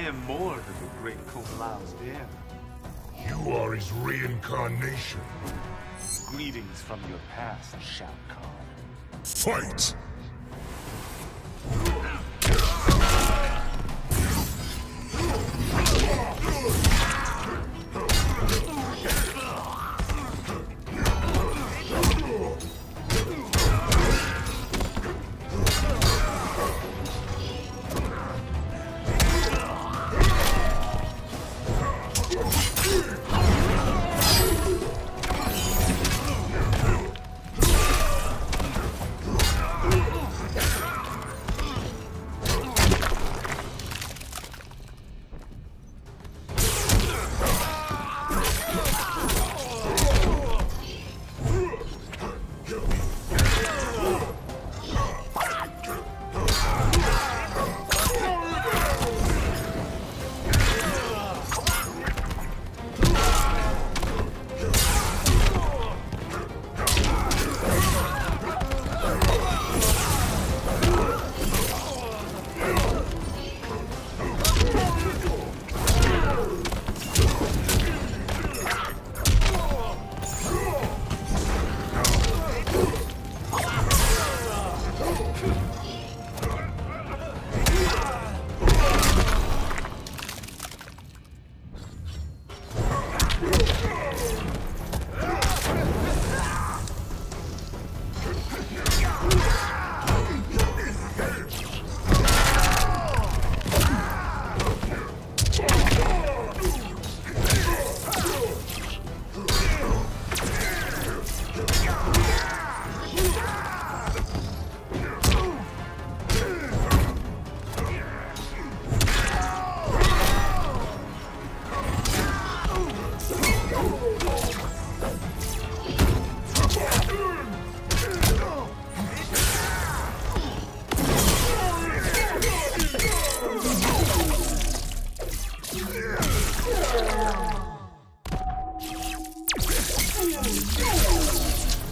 I am more than the great Kung Lao's heir. You are his reincarnation. Greetings from your past, Shao Khan. Fight!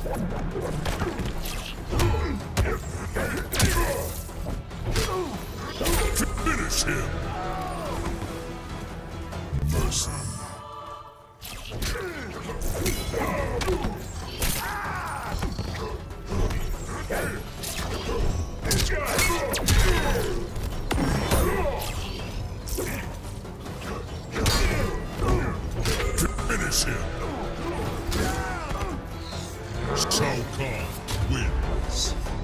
To finish him! Mercy. Shao Khan wins.